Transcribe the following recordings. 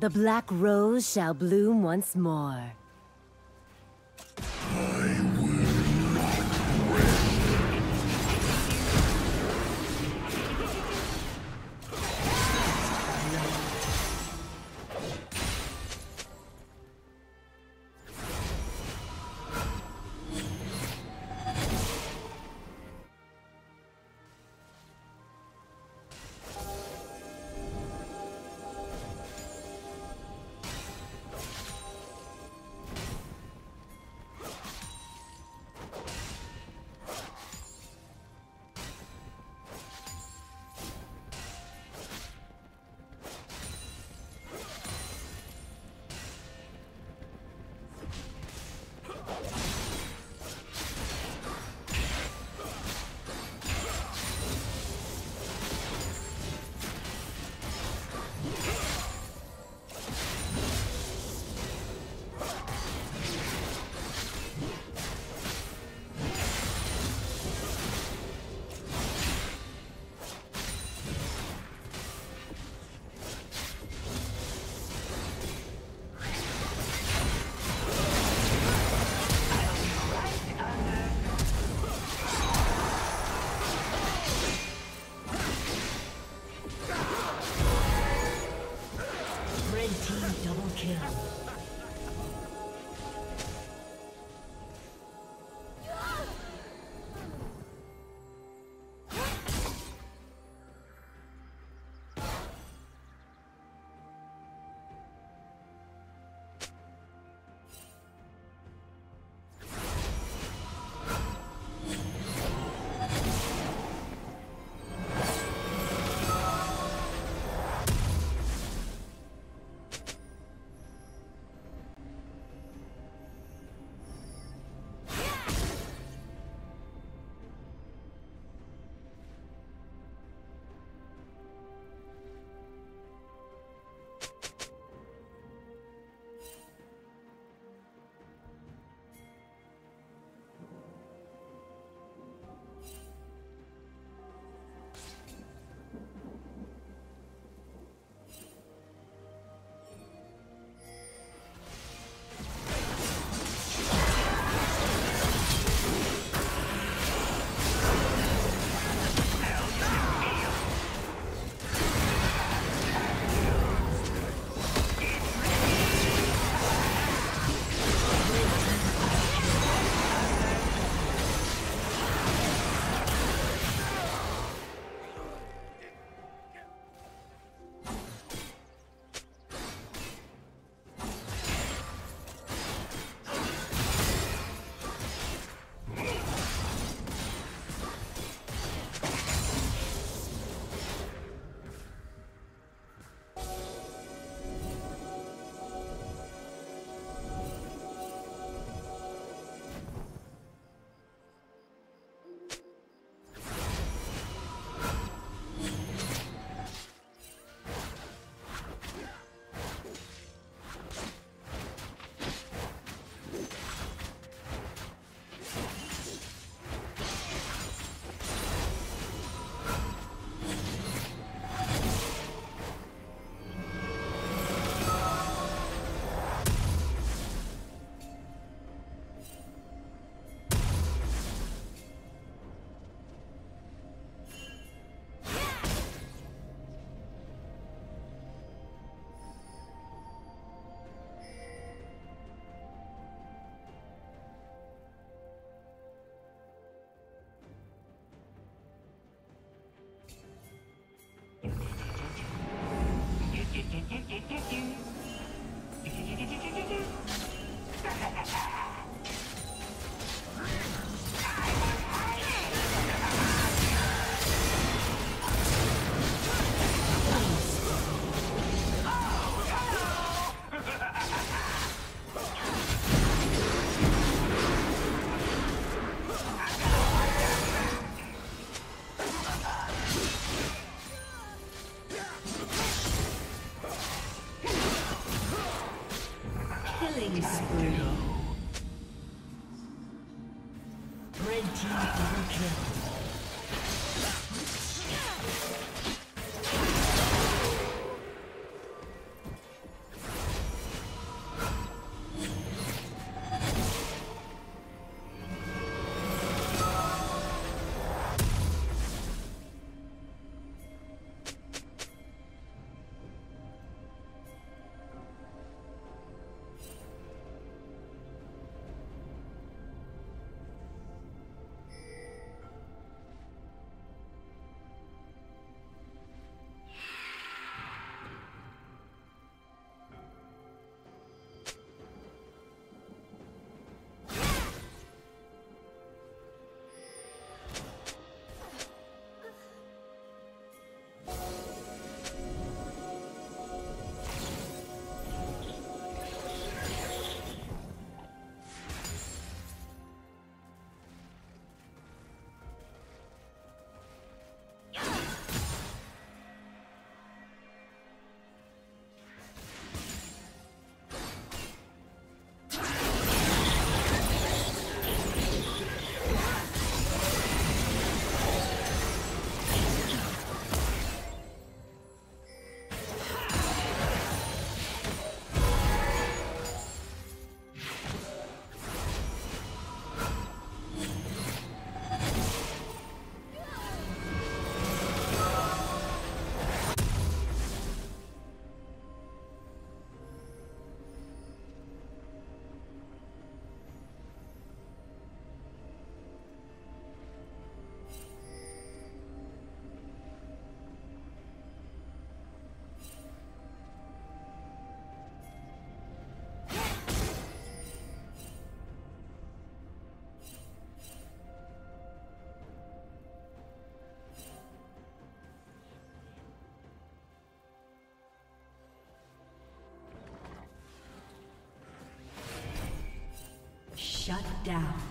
The black rose shall bloom once more. Shut down.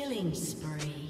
Killing spree.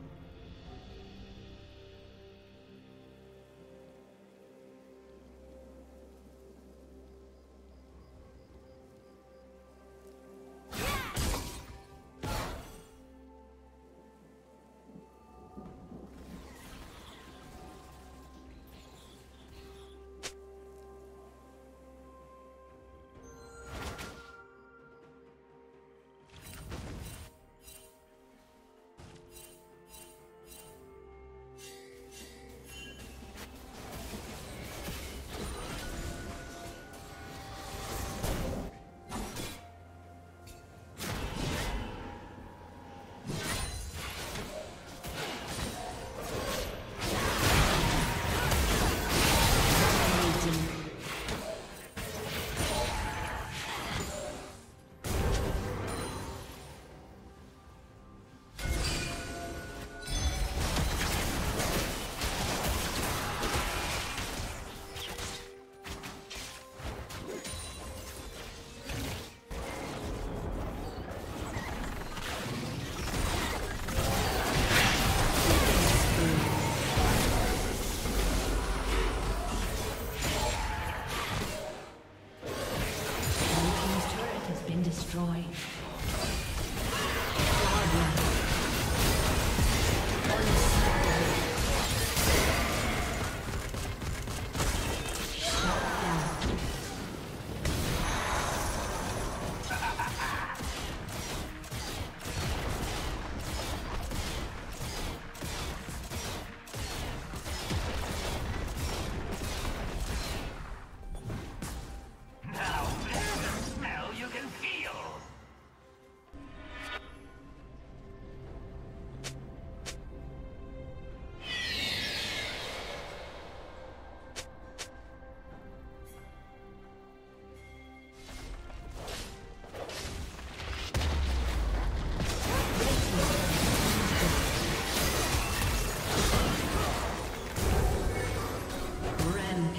destroyed.